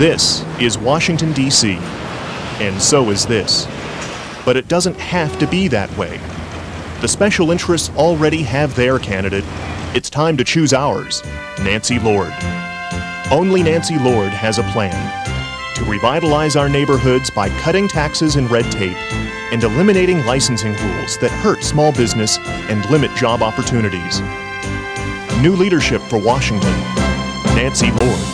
This is Washington, D.C., and so is this. But it doesn't have to be that way. The special interests already have their candidate. It's time to choose ours, Nancy Lord. Only Nancy Lord has a plan to revitalize our neighborhoods by cutting taxes and red tape and eliminating licensing rules that hurt small business and limit job opportunities. New leadership for Washington. Nancy Lord.